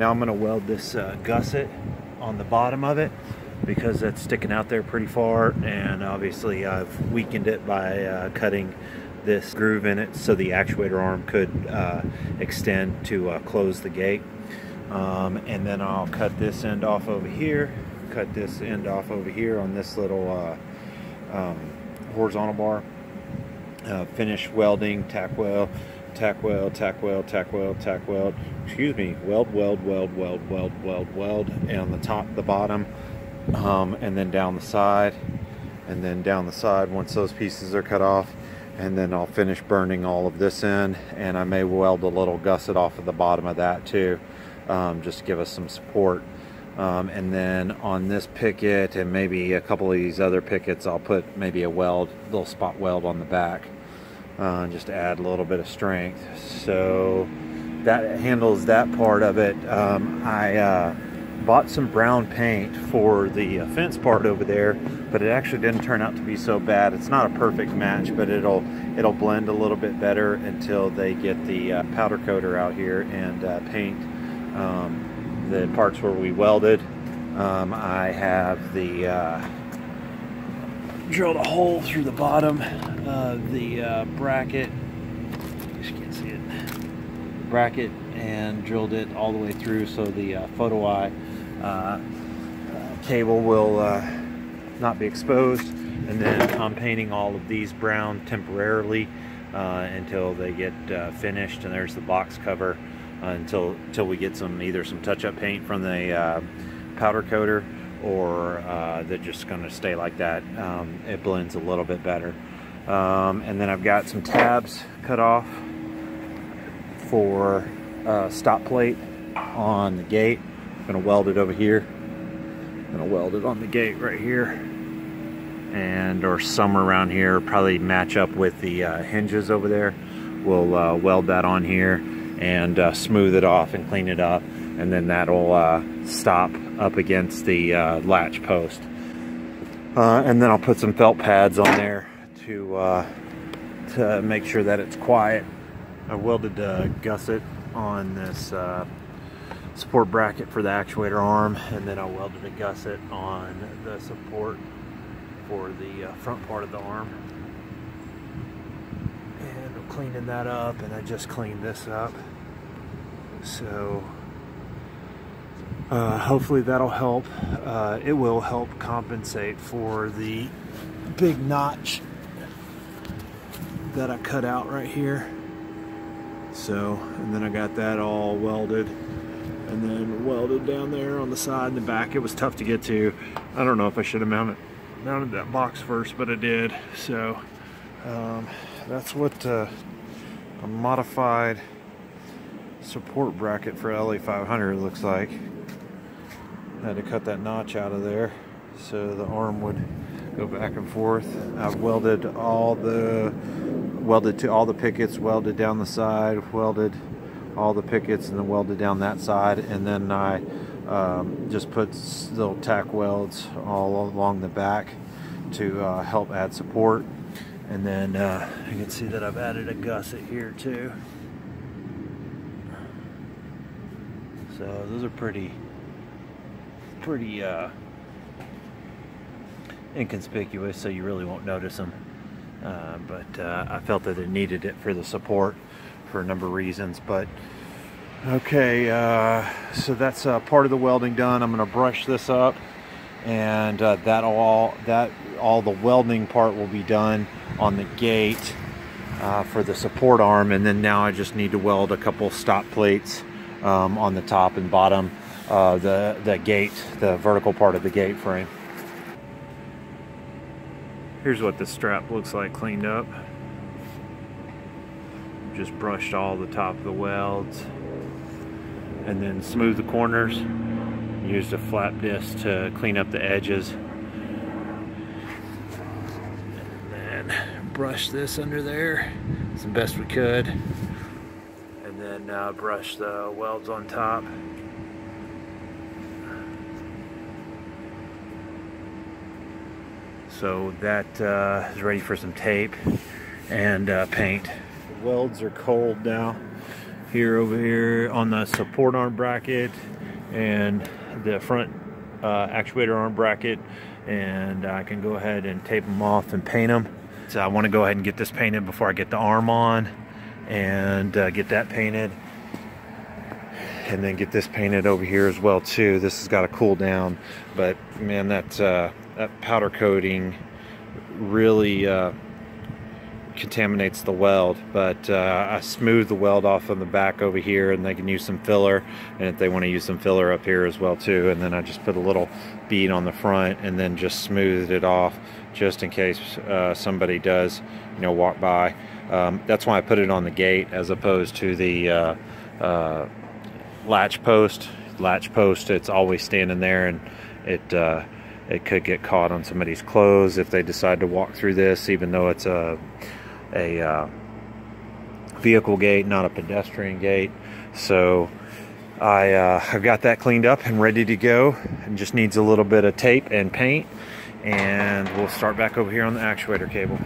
Now I'm gonna weld this uh, gusset on the bottom of it because that's sticking out there pretty far and obviously I've weakened it by uh, cutting this groove in it so the actuator arm could uh, extend to uh, close the gate. Um, and then I'll cut this end off over here cut this end off over here on this little uh, um, horizontal bar. Uh, finish welding tack weld tack weld tack weld tack weld tack weld excuse me. Weld weld weld weld weld weld weld. And the top the bottom. Um, and then down the side. And then down the side once those pieces are cut off. And then I'll finish burning all of this in. And I may weld a little gusset off of the bottom of that too. Um, just to give us some support. Um, and then on this picket and maybe a couple of these other pickets I'll put maybe a weld little spot weld on the back uh, just to add a little bit of strength. So that handles that part of it. Um, I uh, bought some brown paint for the fence part over there but it actually didn't turn out to be so bad. It's not a perfect match but it'll it'll blend a little bit better until they get the uh, powder coater out here and uh, paint um, the parts where we welded. Um, I have the uh, drilled a hole through the bottom of the uh, bracket. You can't see it. Bracket and drilled it all the way through so the uh, photo eye uh, uh, cable will uh, not be exposed. And then I'm painting all of these brown temporarily uh, until they get uh, finished. And there's the box cover uh, until until we get some either some touch-up paint from the powder coater or they're just going to stay like that um, it blends a little bit better. Um, and then I've got some tabs cut off for stop plate on the gate. Gonna weld it over here. Gonna weld it on the gate right here. And or somewhere around here probably match up with the uh, hinges over there. We'll uh, weld that on here and uh, smooth it off and clean it up and then that'll uh, stop up against the uh, latch post. Uh, and then I'll put some felt pads on there to to make sure that it's quiet. I welded a gusset on this support bracket for the actuator arm and then I welded a gusset on the support for the uh, front part of the arm. And I'm cleaning that up and I just cleaned this up. So uh, hopefully that'll help uh, it will help compensate for the big notch that I cut out right here so and then I got that all welded and then welded down there on the side and the back. It was tough to get to. I don't know if I should have mounted, mounted that box first, but I did. So um, that's what uh, a modified support bracket for LA500 looks like. Had to cut that notch out of there so the arm would go back and forth. I've welded all the welded to all the pickets, welded down the side, welded all the pickets and then welded down that side. And then I um, just put little tack welds all along the back to uh, help add support. And then uh, you can see that I've added a gusset here too. So those are pretty pretty uh, inconspicuous so you really won't notice them uh, but uh, I felt that it needed it for the support for a number of reasons. But okay, uh, so that's uh, part of the welding done. I'm going to brush this up, and uh, that all that all the welding part will be done on the gate for the support arm, and then now I just need to weld a couple stop plates um, on the top and bottom the the gate, the vertical part of the gate frame. Here's what the strap looks like cleaned up. Just brushed all the top of the welds and then smooth the corners. Used a flat disc to clean up the edges. And then brush this under there as best we could. And then uh, brush the welds on top so that uh, is ready for some tape and uh, paint welds are cold now here over here on the support arm bracket and the front uh, actuator arm bracket and I can go ahead and tape them off and paint them. So I want to go ahead and get this painted before I get the arm on and uh, get that painted and then get this painted over here as well too. This has got to cool down, but man, that uh, that powder coating really uh, contaminates the weld. But uh, I smooth the weld off on the back over here, and they can use some filler. And if they want to use some filler up here as well too, and then I just put a little bead on the front, and then just smoothed it off, just in case uh, somebody does, you know, walk by. Um, that's why I put it on the gate as opposed to the uh, uh, latch post. Latch post, it's always standing there, and it uh, it could get caught on somebody's clothes if they decide to walk through this, even though it's a a uh, vehicle gate, not a pedestrian gate. So I uh, I've got that cleaned up and ready to go. It just needs a little bit of tape and paint, and we'll start back over here on the actuator cable.